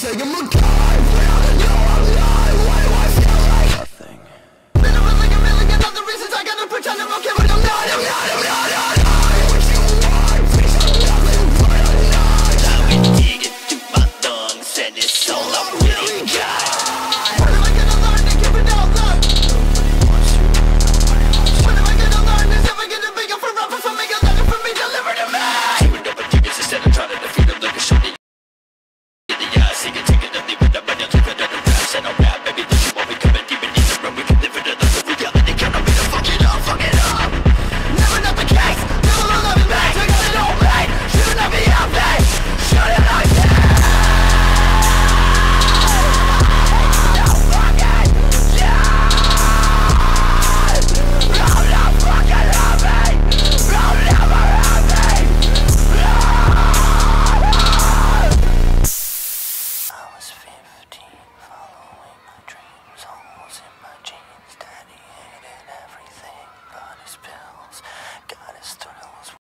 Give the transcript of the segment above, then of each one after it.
Singing my i'ma pretend I'm okay But I'm not, not, not, not What you want, Now digging through my and it's percent on rap Baby, this is what we coming deep beneath the We can live in the reality Cannot be the fuck it up, fuck it up. Never not the case, never will not I got should not out Should it Fifteen in my jeans. Daddy hated everything, got his pills, got his thrills.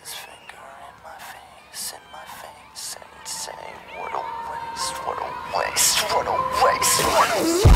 His finger in my face, in my face, and he'd say, What a waste, what a waste, what a waste, what a waste.